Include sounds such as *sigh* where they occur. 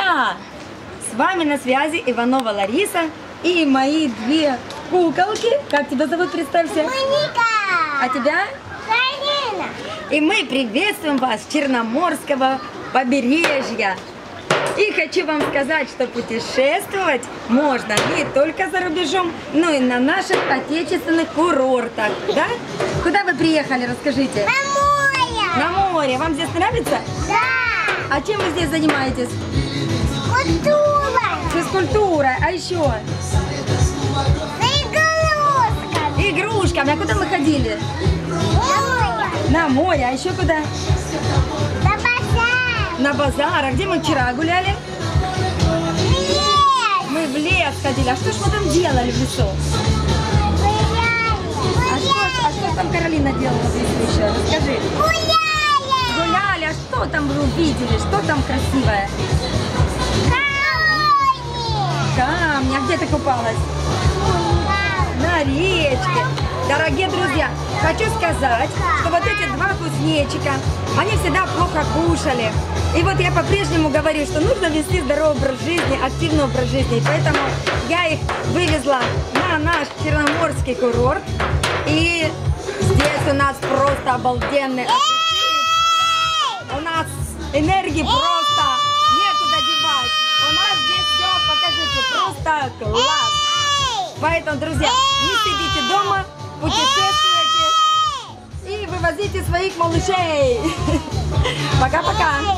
Друзья, с вами на связи Иванова Лариса и мои две куколки. Как тебя зовут, представься? Моника! А тебя? Карина! И мы приветствуем вас с Черноморского побережья. И хочу вам сказать, что путешествовать можно не только за рубежом, но и на наших отечественных курортах. Да? Куда вы приехали, расскажите? На море! На море. Вам здесь нравится? Да! А чем вы здесь занимаетесь? Культура! Физкультура. А еще? Игрушками! Игрушками. А куда мы ходили? Море! На море. А еще куда? На базар! На базар. А где мы вчера гуляли? Лес! Мы в лес ходили. А что ж мы там делали в лесу? А что, а что там Каролина делала в лесу еще? Расскажи. Гуляли! Гуляли. А что там вы увидели? Что там красивое? Где ты купалась? На речке. Дорогие друзья, хочу сказать, что вот эти два кузнечика, они всегда плохо кушали. И вот я по-прежнему говорю, что нужно вести здоровый образ жизни, активный образ жизни. И поэтому я их вывезла на наш черноморский курорт. И здесь у нас просто обалденный. У нас энергии просто некуда девать. У нас здесь все, покажите, просто класс. Поэтому, друзья, не сидите дома, путешествуйте и вывозите своих малышей. *laughs* Пока-пока.